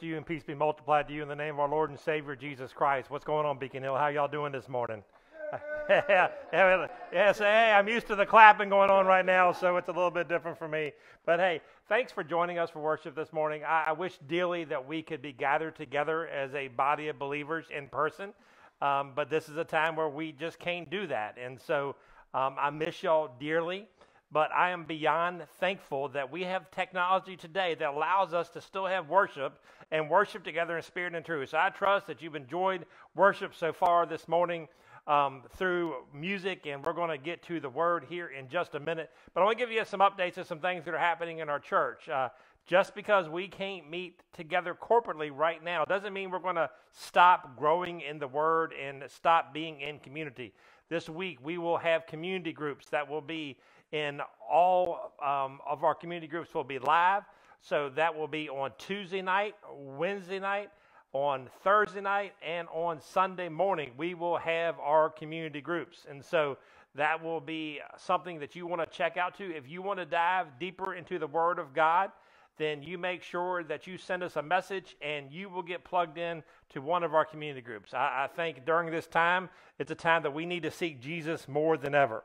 to you and peace be multiplied to you in the name of our Lord and Savior Jesus Christ. What's going on, Beacon Hill? How y'all doing this morning? yes, hey, I'm used to the clapping going on right now, so it's a little bit different for me. But hey, thanks for joining us for worship this morning. I, I wish dearly that we could be gathered together as a body of believers in person, um, but this is a time where we just can't do that. And so um, I miss y'all dearly but I am beyond thankful that we have technology today that allows us to still have worship and worship together in spirit and truth. So I trust that you've enjoyed worship so far this morning um, through music, and we're going to get to the word here in just a minute. But I want to give you some updates of some things that are happening in our church. Uh, just because we can't meet together corporately right now doesn't mean we're going to stop growing in the word and stop being in community. This week, we will have community groups that will be in all um, of our community groups will be live. So that will be on Tuesday night, Wednesday night, on Thursday night, and on Sunday morning. We will have our community groups. And so that will be something that you want to check out to. If you want to dive deeper into the Word of God, then you make sure that you send us a message and you will get plugged in to one of our community groups. I, I think during this time, it's a time that we need to seek Jesus more than ever.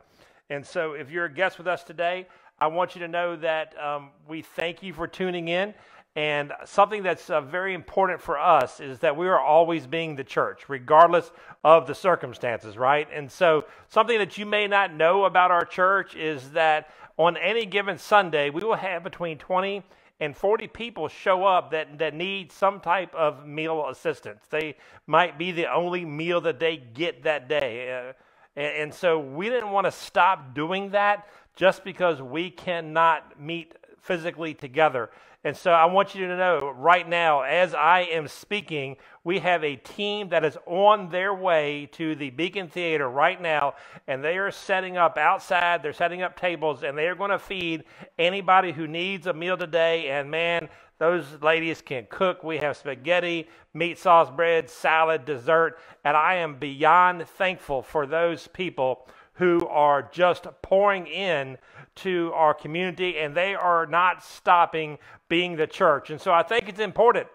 And so, if you're a guest with us today, I want you to know that um, we thank you for tuning in. And something that's uh, very important for us is that we are always being the church, regardless of the circumstances, right? And so, something that you may not know about our church is that on any given Sunday, we will have between 20 and 40 people show up that, that need some type of meal assistance. They might be the only meal that they get that day. Uh, and, and so we didn't want to stop doing that just because we cannot meet physically together. And so I want you to know right now, as I am speaking, we have a team that is on their way to the Beacon Theater right now, and they are setting up outside, they're setting up tables, and they are going to feed anybody who needs a meal today. And man, those ladies can cook. We have spaghetti, meat sauce bread, salad, dessert, and I am beyond thankful for those people who are just pouring in to our community and they are not stopping being the church. And so I think it's important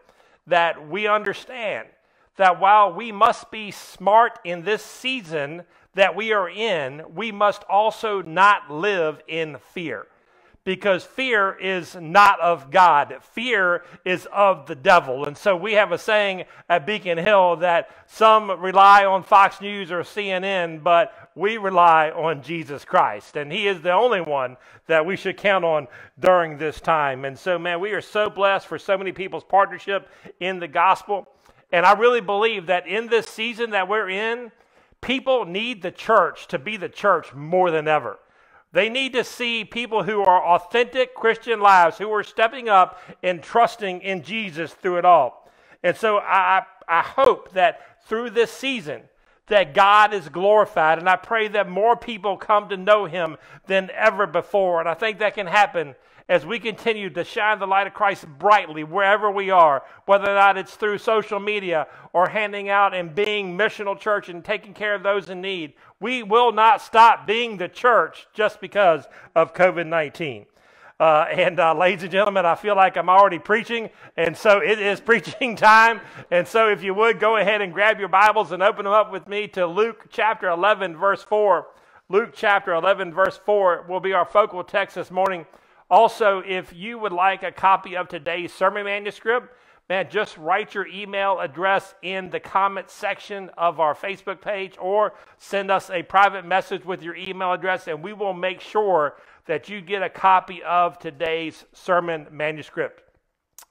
that we understand that while we must be smart in this season that we are in, we must also not live in fear because fear is not of God. Fear is of the devil. And so we have a saying at Beacon Hill that some rely on Fox News or CNN, but we rely on Jesus Christ. And He is the only one that we should count on during this time. And so, man, we are so blessed for so many people's partnership in the gospel. And I really believe that in this season that we're in, people need the church to be the church more than ever. They need to see people who are authentic Christian lives, who are stepping up and trusting in Jesus through it all. And so I, I hope that through this season, that God is glorified. And I pray that more people come to know him than ever before. And I think that can happen as we continue to shine the light of Christ brightly wherever we are, whether or not it's through social media or handing out and being missional church and taking care of those in need. We will not stop being the church just because of COVID 19. Uh, and uh, ladies and gentlemen, I feel like I'm already preaching, and so it is preaching time. And so, if you would go ahead and grab your Bibles and open them up with me to Luke chapter 11, verse 4. Luke chapter 11, verse 4 will be our focal text this morning. Also, if you would like a copy of today's sermon manuscript, man, just write your email address in the comment section of our Facebook page or send us a private message with your email address, and we will make sure that you get a copy of today's sermon manuscript.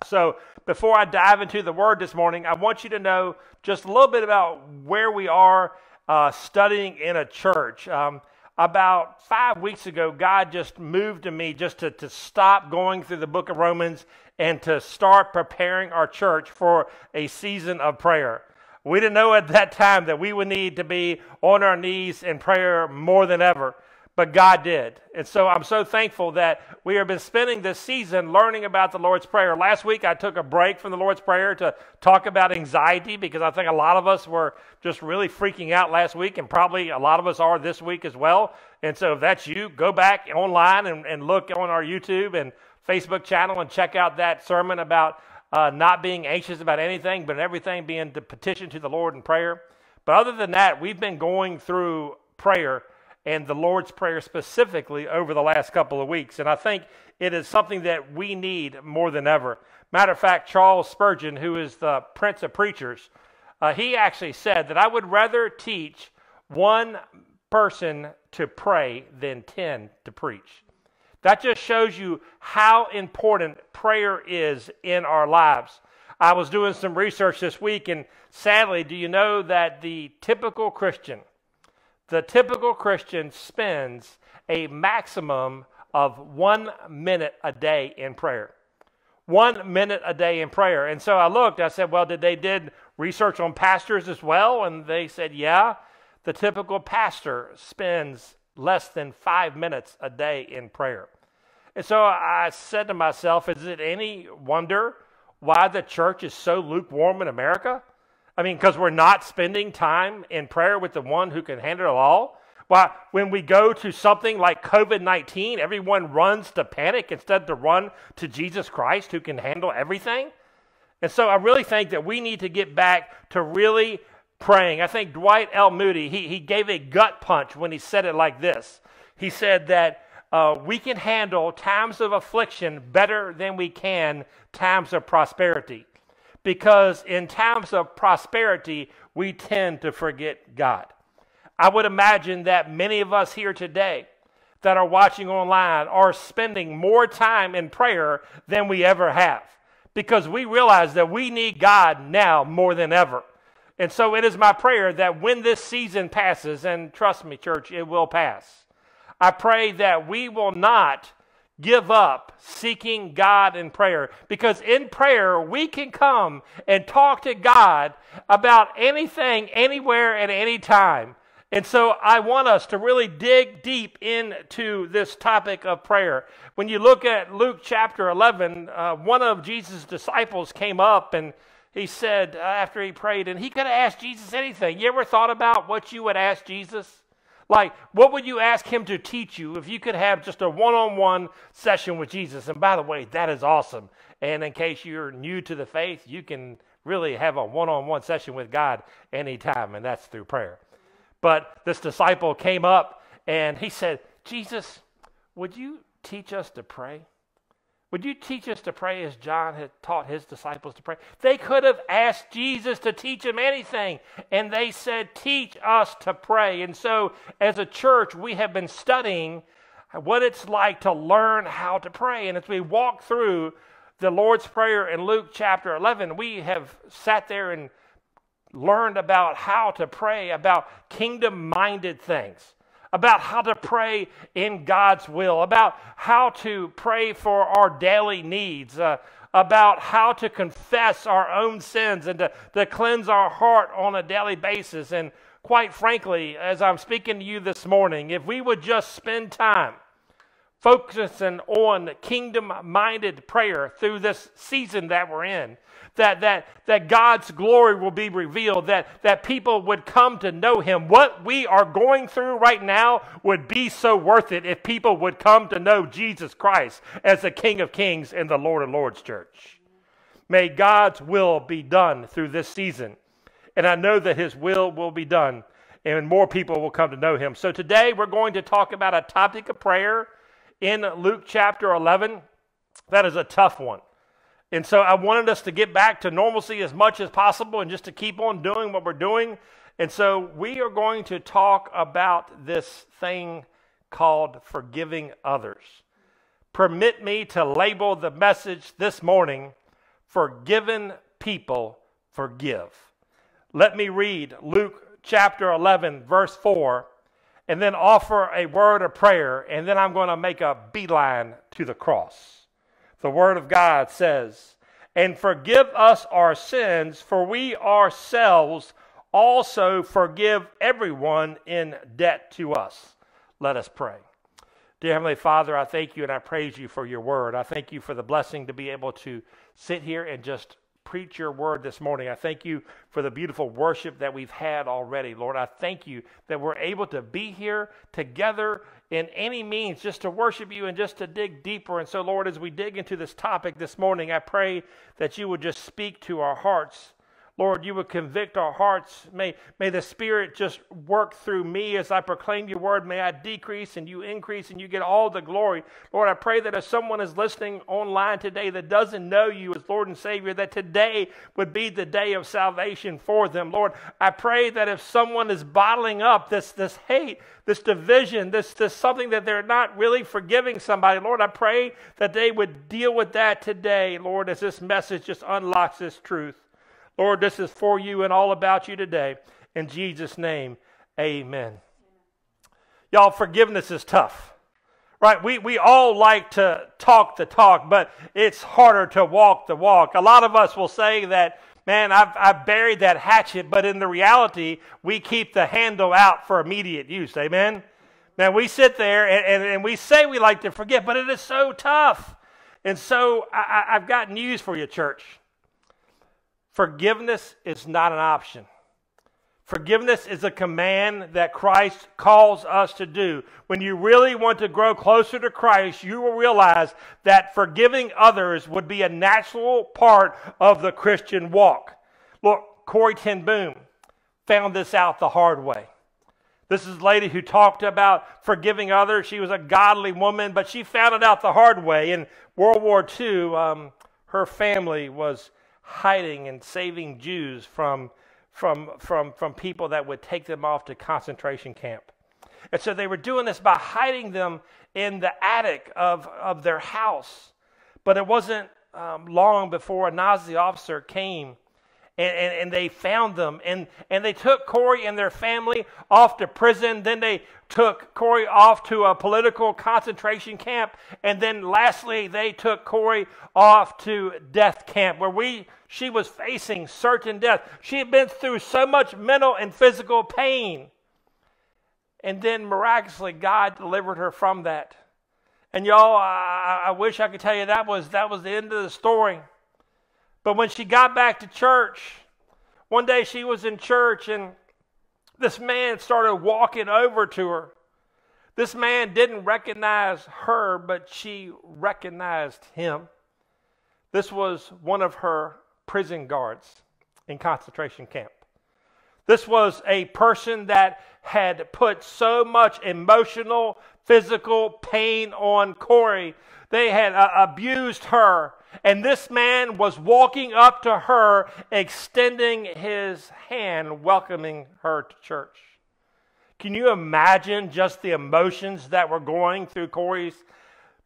So, before I dive into the word this morning, I want you to know just a little bit about where we are uh, studying in a church. Um, about five weeks ago, God just moved to me just to, to stop going through the book of Romans and to start preparing our church for a season of prayer. We didn't know at that time that we would need to be on our knees in prayer more than ever but God did. And so I'm so thankful that we have been spending this season learning about the Lord's Prayer. Last week, I took a break from the Lord's Prayer to talk about anxiety because I think a lot of us were just really freaking out last week, and probably a lot of us are this week as well. And so if that's you, go back online and, and look on our YouTube and Facebook channel and check out that sermon about uh, not being anxious about anything, but everything being to petition to the Lord in prayer. But other than that, we've been going through prayer and the Lord's Prayer specifically over the last couple of weeks. And I think it is something that we need more than ever. Matter of fact, Charles Spurgeon, who is the Prince of Preachers, uh, he actually said that I would rather teach one person to pray than 10 to preach. That just shows you how important prayer is in our lives. I was doing some research this week, and sadly, do you know that the typical Christian, the typical Christian spends a maximum of one minute a day in prayer. One minute a day in prayer. And so I looked, I said, well, did they did research on pastors as well? And they said, yeah, the typical pastor spends less than five minutes a day in prayer. And so I said to myself, is it any wonder why the church is so lukewarm in America? I mean, because we're not spending time in prayer with the one who can handle it all. Why, when we go to something like COVID 19, everyone runs to panic instead to run to Jesus Christ who can handle everything. And so I really think that we need to get back to really praying. I think Dwight L. Moody, he, he gave a gut punch when he said it like this. He said that uh, we can handle times of affliction better than we can times of prosperity. Because in times of prosperity, we tend to forget God. I would imagine that many of us here today that are watching online are spending more time in prayer than we ever have because we realize that we need God now more than ever. And so it is my prayer that when this season passes, and trust me, church, it will pass, I pray that we will not give up seeking God in prayer because in prayer we can come and talk to God about anything, anywhere, at any time. And so I want us to really dig deep into this topic of prayer. When you look at Luke chapter 11, uh, one of Jesus' disciples came up and he said, uh, after he prayed, and he could have asked Jesus anything. You ever thought about what you would ask Jesus? Like, what would you ask him to teach you if you could have just a one on one session with Jesus? And by the way, that is awesome. And in case you're new to the faith, you can really have a one on one session with God anytime, and that's through prayer. But this disciple came up and he said, Jesus, would you teach us to pray? Would you teach us to pray as John had taught his disciples to pray? They could have asked Jesus to teach them anything, and they said, Teach us to pray. And so, as a church, we have been studying what it's like to learn how to pray. And as we walk through the Lord's Prayer in Luke chapter 11, we have sat there and learned about how to pray about kingdom minded things about how to pray in God's will, about how to pray for our daily needs, uh, about how to confess our own sins and to, to cleanse our heart on a daily basis. And quite frankly, as I'm speaking to you this morning, if we would just spend time focusing on kingdom minded prayer through this season that we're in, that, that, that God's glory will be revealed, that, that people would come to know Him. What we are going through right now would be so worth it if people would come to know Jesus Christ as the King of Kings and the Lord of Lords, church. May God's will be done through this season. And I know that His will will be done, and more people will come to know Him. So today we're going to talk about a topic of prayer in Luke chapter 11. That is a tough one. And so I wanted us to get back to normalcy as much as possible and just to keep on doing what we're doing. And so we are going to talk about this thing called forgiving others. Permit me to label the message this morning Forgiven People Forgive. Let me read Luke chapter 11, verse 4, and then offer a word of prayer, and then I'm going to make a beeline to the cross. The Word of God says, And forgive us our sins, for we ourselves also forgive everyone in debt to us. Let us pray. Dear Heavenly Father, I thank you and I praise you for your word. I thank you for the blessing to be able to sit here and just preach your word this morning. I thank you for the beautiful worship that we've had already, Lord. I thank you that we're able to be here together in any means just to worship you and just to dig deeper. And so, Lord, as we dig into this topic this morning, I pray that you would just speak to our hearts Lord, you would convict our hearts. May, may the Spirit just work through me as I proclaim your word. May I decrease and you increase and you get all the glory. Lord, I pray that if someone is listening online today that doesn't know you as Lord and Savior, that today would be the day of salvation for them. Lord, I pray that if someone is bottling up this, this hate, this division, this, this something that they're not really forgiving somebody, Lord, I pray that they would deal with that today, Lord, as this message just unlocks this truth. Lord, this is for you and all about you today. In Jesus' name, amen. Y'all, forgiveness is tough. Right? We, we all like to talk the talk, but it's harder to walk the walk. A lot of us will say that, man, I've, I've buried that hatchet, but in the reality, we keep the handle out for immediate use. Amen? Now, we sit there and, and, and we say we like to forget, but it is so tough. And so I, I've got news for you, church. Forgiveness is not an option. Forgiveness is a command that Christ calls us to do. When you really want to grow closer to Christ, you will realize that forgiving others would be a natural part of the Christian walk. Look, Corrie ten Boom found this out the hard way. This is a lady who talked about forgiving others. She was a godly woman, but she found it out the hard way. In World War II, um, her family was hiding and saving Jews from, from, from, from people that would take them off to concentration camp. And so they were doing this by hiding them in the attic of, of their house. But it wasn't um, long before a Nazi officer came and, and, and, they found them. And, and they took Corrie and their family off to prison. Then they took Corrie off to a political concentration camp. And then lastly, they took Corrie off to death camp where we, she was facing certain death. She had been through so much mental and physical pain. And then miraculously, God delivered her from that. And y'all, I, I wish I could tell you that was, that was the end of the story. But when she got back to church, one day she was in church and this man started walking over to her. This man didn't recognize her, but she recognized him. This was one of her prison guards in concentration camp. This was a person that had put so much emotional, physical pain on Corrie. They had uh, abused her and this man was walking up to her, extending his hand, welcoming her to church. Can you imagine just the emotions that were going through Corrie's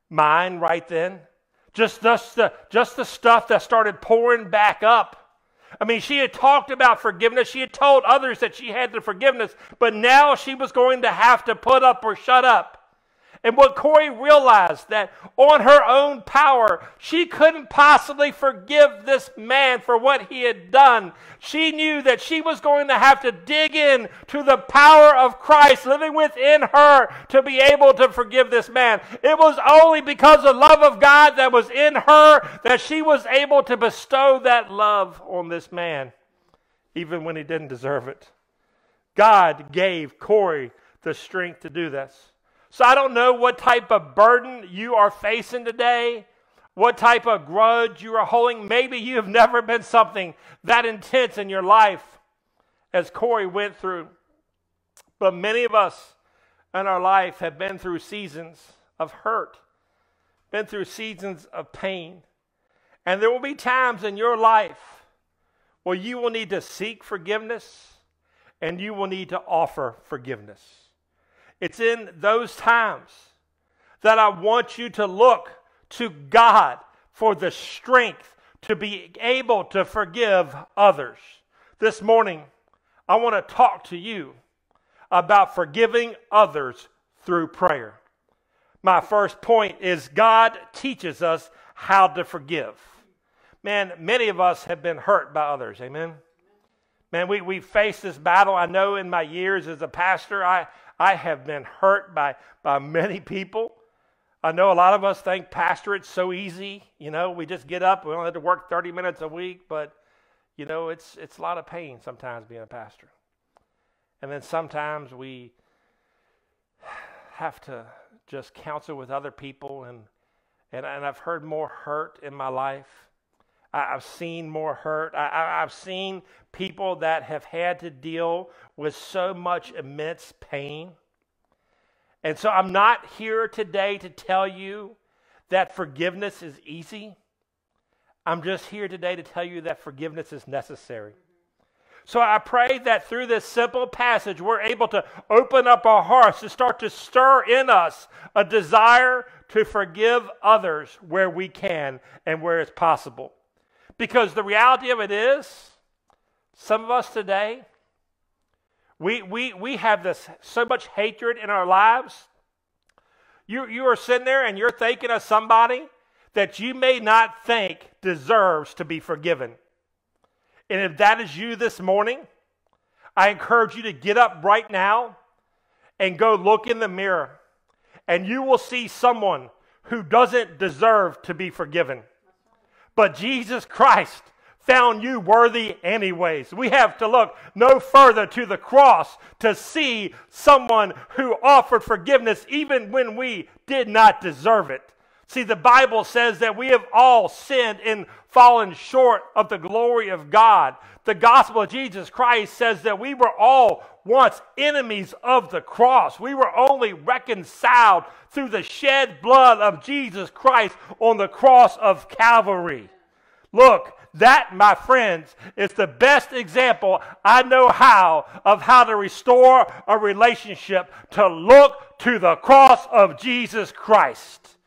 mind right then? Just, the, just the stuff that started pouring back up. I mean, she had talked about forgiveness. She had told others that she had the forgiveness, but now she was going to have to put up or shut up. And what Corrie realized that on her own power, she couldn't possibly forgive this man for what he had done. She knew that she was going to have to dig in to the power of Christ living within her to be able to forgive this man. It was only because the love of God that was in her that she was able to bestow that love on this man, even when he didn't deserve it. God gave Corrie the strength to do this. So I don't know what type of burden you are facing today, what type of grudge you are holding. Maybe you have never been something that intense in your life as Corrie went through. But many of us in our life have been through seasons of hurt, been through seasons of pain. And there will be times in your life where you will need to seek forgiveness and you will need to offer forgiveness. It's in those times that I want you to look to God for the strength to be able to forgive others. This morning, I want to talk to you about forgiving others through prayer. My first point is God teaches us how to forgive. Man, many of us have been hurt by others. Amen. Man, we, we face this battle. I know in my years as a pastor, I, I have been hurt by, by many people. I know a lot of us think pastorate's so easy. You know, we just get up, we only have to work 30 minutes a week, but, you know, it's, it's a lot of pain sometimes being a pastor. And then sometimes we have to just counsel with other people, and, and, and I've heard more hurt in my life. I, have seen more hurt. I, I've seen people that have had to deal with so much immense pain. And so I'm not here today to tell you that forgiveness is easy. I'm just here today to tell you that forgiveness is necessary. So I pray that through this simple passage, we're able to open up our hearts to start to stir in us a desire to forgive others where we can and where it's possible. Because the reality of it is, some of us today, we, we, we have this so much hatred in our lives. You, you are sitting there and you're thinking of somebody that you may not think deserves to be forgiven. And if that is you this morning, I encourage you to get up right now and go look in the mirror, and you will see someone who doesn't deserve to be forgiven. But Jesus Christ found you worthy anyways. We have to look no further to the cross to see someone who offered forgiveness even when we did not deserve it. See, the Bible says that we have all sinned and fallen short of the glory of God. The gospel of Jesus Christ says that we were all once enemies of the cross. We were only reconciled through the shed blood of Jesus Christ on the cross of Calvary. Look, that, my friends, is the best example I know how of how to restore a relationship to look to the cross of Jesus Christ.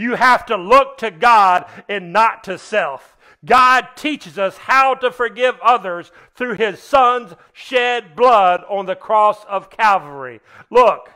You have to look to God and not to self. God teaches us how to forgive others through his son's shed blood on the cross of Calvary. Look,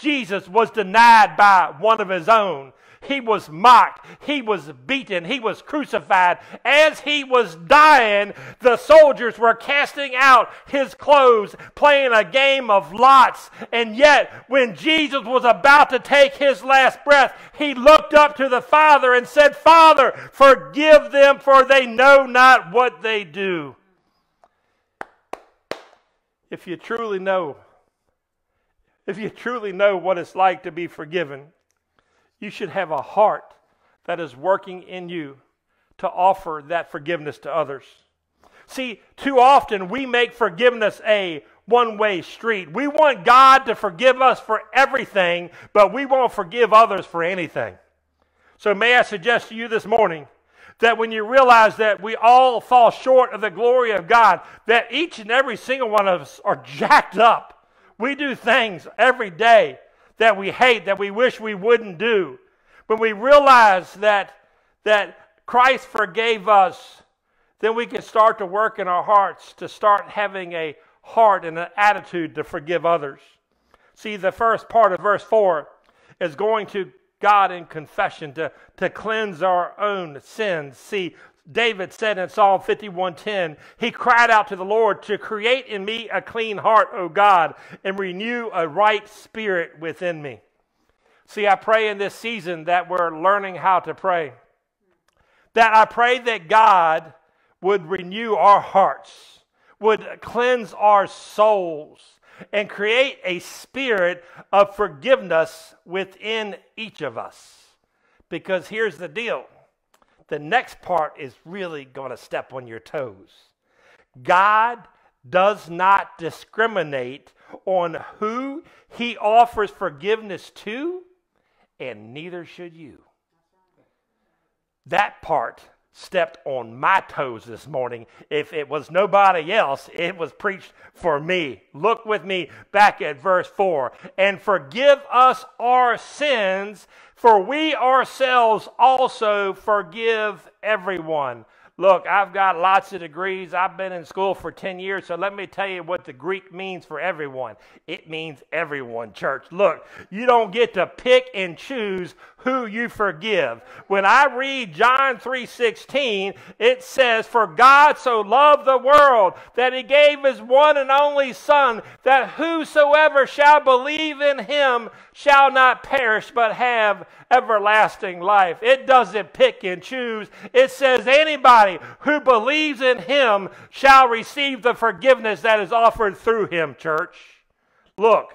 Jesus was denied by one of his own. He was mocked. He was beaten. He was crucified. As he was dying, the soldiers were casting out his clothes, playing a game of lots. And yet, when Jesus was about to take his last breath, he looked up to the Father and said, Father, forgive them, for they know not what they do. If you truly know, if you truly know what it's like to be forgiven, you should have a heart that is working in you to offer that forgiveness to others. See, too often we make forgiveness a one way street. We want God to forgive us for everything, but we won't forgive others for anything. So, may I suggest to you this morning that when you realize that we all fall short of the glory of God, that each and every single one of us are jacked up. We do things every day that we hate, that we wish we wouldn't do. When we realize that, that Christ forgave us, then we can start to work in our hearts to start having a heart and an attitude to forgive others. See, the first part of verse 4 is going to God in confession to, to cleanse our own sins. See, David said in Psalm 51:10, he cried out to the Lord to create in me a clean heart, O God, and renew a right spirit within me. See, I pray in this season that we're learning how to pray. That I pray that God would renew our hearts, would cleanse our souls, and create a spirit of forgiveness within each of us. Because here's the deal the next part is really going to step on your toes. God does not discriminate on who he offers forgiveness to, and neither should you. That part stepped on my toes this morning. If it was nobody else, it was preached for me. Look with me back at verse 4 and forgive us our sins for we ourselves also forgive everyone. Look, I've got lots of degrees. I've been in school for 10 years, so let me tell you what the Greek means for everyone. It means everyone, church. Look, you don't get to pick and choose who you forgive. When I read John 3:16, it says, "For God so loved the world that he gave his one and only son, that whosoever shall believe in him shall not perish but have everlasting life." It doesn't pick and choose. It says anybody who believes in him shall receive the forgiveness that is offered through him, church. Look,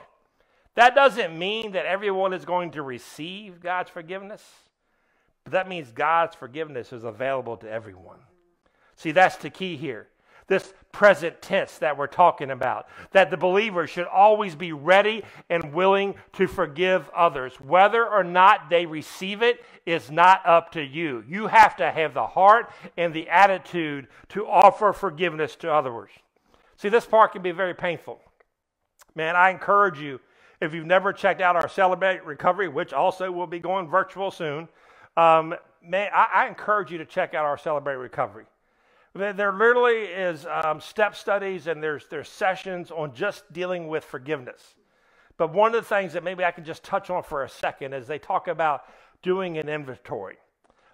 that doesn't mean that everyone is going to receive God's forgiveness, but that means God's forgiveness is available to everyone. See, that's the key here. This present tense that we're talking about, that the believer should always be ready and willing to forgive others. Whether or not they receive it is not up to you. You have to have the heart and the attitude to offer forgiveness to others. See, this part can be very painful. Man, I encourage you if you've never checked out our Celebrate Recovery, which also will be going virtual soon, um, man, I, I, encourage you to check out our Celebrate Recovery. There literally is um, step studies and there's, there's sessions on just dealing with forgiveness. But one of the things that maybe I can just touch on for a second is they talk about doing an inventory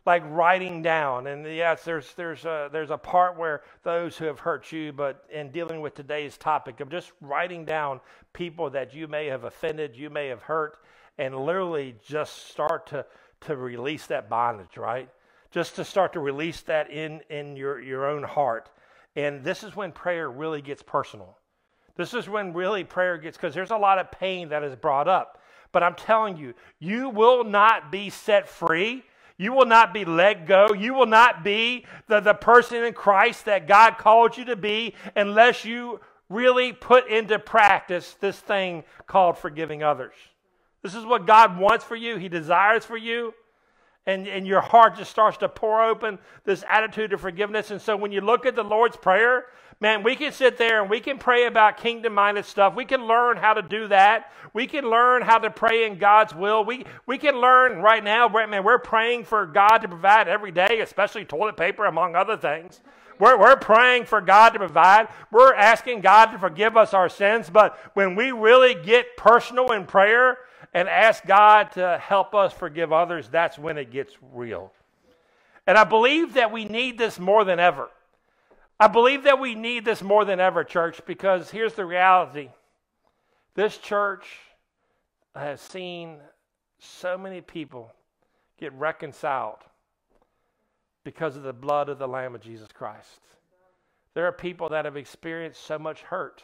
like writing down. And yes, there's there's a, there's a part where those who have hurt you, but in dealing with today's topic of just writing down people that you may have offended, you may have hurt, and literally just start to to release that bondage, right? Just to start to release that in in your your own heart. And this is when prayer really gets personal. This is when really prayer gets because there's a lot of pain that is brought up. But I'm telling you, you will not be set free you will not be let go. You will not be the, the person in Christ that God called you to be unless you really put into practice this thing called forgiving others. This is what God wants for you, He desires for you. And, and your heart just starts to pour open this attitude of forgiveness. And so when you look at the Lord's Prayer, man, we can sit there and we can pray about kingdom minded stuff. We can learn how to do that. We can learn how to pray in God's will. We, we can learn right now, man, we're praying for God to provide every day, especially toilet paper, among other things. We're, we're praying for God to provide. We're asking God to forgive us our sins. But when we really get personal in prayer and ask God to help us forgive others, that's when it gets real. And I believe that we need this more than ever. I believe that we need this more than ever, church, because here's the reality. This church has seen so many people get reconciled because of the blood of the Lamb of Jesus Christ. There are people that have experienced so much hurt.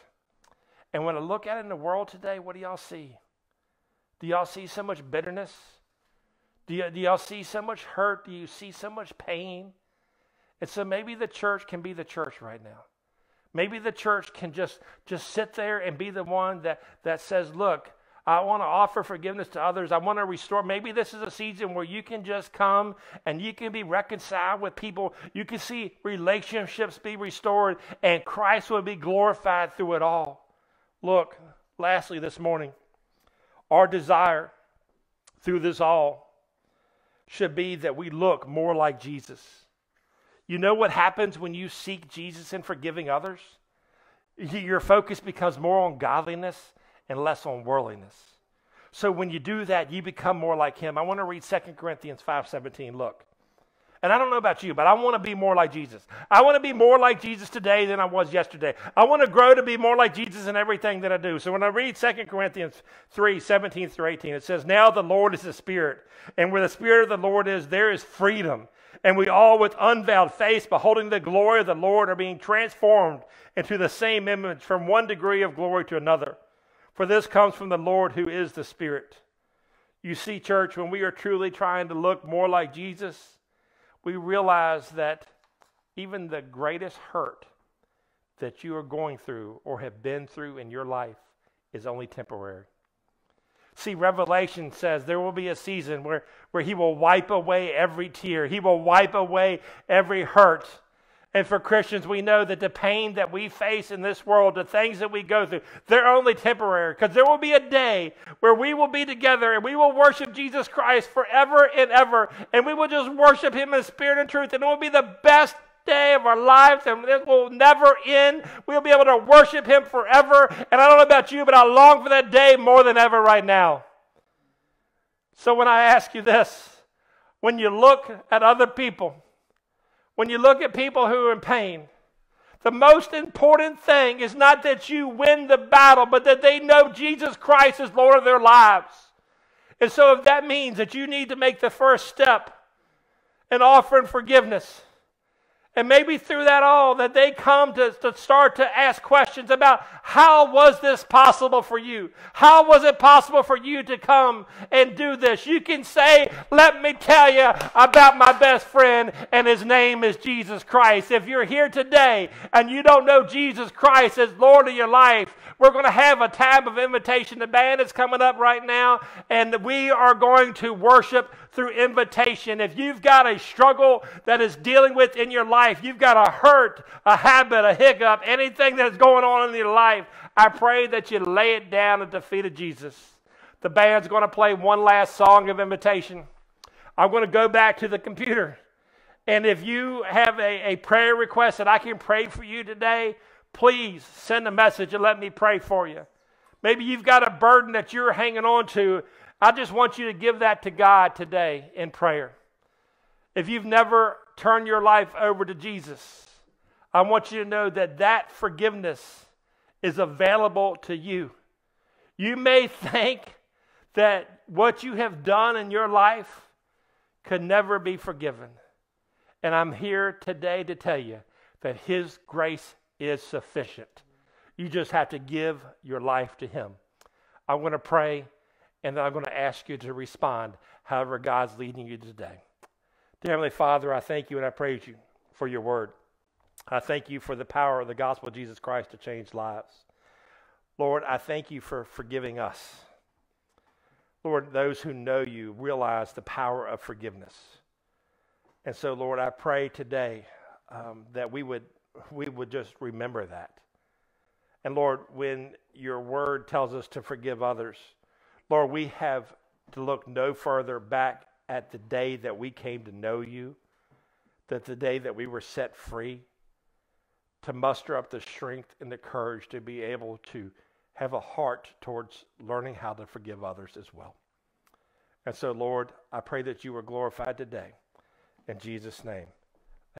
And when I look at it in the world today, what do y'all see? Do y'all see so much bitterness? Do, y'all see so much hurt? Do you see so much pain? And so maybe the church can be the church right now. Maybe the church can just, just sit there and be the one that, that says, look, I want to offer forgiveness to others. I want to restore. Maybe this is a season where you can just come and you can be reconciled with people. You can see relationships be restored and Christ will be glorified through it all. Look, lastly, this morning, our desire through this all should be that we look more like Jesus. You know what happens when you seek Jesus in forgiving others? Your focus becomes more on godliness and less on worldliness. So when you do that, you become more like him. I want to read 2 Corinthians 5:17. Look. And I don't know about you, but I want to be more like Jesus. I want to be more like Jesus today than I was yesterday. I want to grow to be more like Jesus in everything that I do. So when I read 2 Corinthians 3 17 through 18, it says, Now the Lord is the Spirit, and where the Spirit of the Lord is, there is freedom. And we all, with unveiled face, beholding the glory of the Lord, are being transformed into the same image from one degree of glory to another. For this comes from the Lord who is the Spirit. You see, church, when we are truly trying to look more like Jesus, we realize that even the greatest hurt that you are going through or have been through in your life is only temporary. See, Revelation says there will be a season where, where he will wipe away every tear, he will wipe away every hurt. And for Christians, we know that the pain that we face in this world, the things that we go through, they're only temporary because there will be a day where we will be together and we will worship Jesus Christ forever and ever. And we will just worship him in spirit and truth. And it will be the best day of our lives, and it will never end. We'll be able to worship Him forever. And I don't know about you, but I long for that day more than ever right now. So when I ask you this, when you look at other people, when you look at people who are in pain, the most important thing is not that you win the battle, but that they know Jesus Christ is Lord of their lives. And so, if that means that you need to make the first step in offering forgiveness, and maybe through that all, that they come to, to start to ask questions about how was this possible for you? How was it possible for you to come and do this? You can say, Let me tell you about my best friend, and his name is Jesus Christ. If you're here today and you don't know Jesus Christ as Lord of your life, we're going to have a time of invitation. The band is coming up right now, and we are going to worship through invitation. If you've got a struggle that is dealing with in your life, you've got a hurt, a habit, a hiccup, anything that's going on in your life, I pray that you lay it down at the feet of Jesus. The band's going to play one last song of invitation. I'm going to go back to the computer. And if you have a, a prayer request that I can pray for you today, please send a message and let me pray for you. Maybe you've got a burden that you're hanging on to. I just want you to give that to God today in prayer. If you've never turned your life over to Jesus, I want you to know that that forgiveness is available to you. You may think that what you have done in your life could never be forgiven. And I'm here today to tell you that His grace is sufficient. You just have to give your life to Him. I'm going to pray, and then I'm going to ask you to respond however God's leading you today. Dear Heavenly Father, I thank you and I praise you for your word. I thank you for the power of the gospel of Jesus Christ to change lives. Lord, I thank you for forgiving us. Lord, those who know you realize the power of forgiveness. And so, Lord, I pray today um, that we would we would just remember that. And Lord, when your word tells us to forgive others, Lord, we have to look no further back at the day that we came to know you, that the day that we were set free, to muster up the strength and the courage to be able to have a heart towards learning how to forgive others as well. And so, Lord, I pray that you are glorified today. In Jesus' name.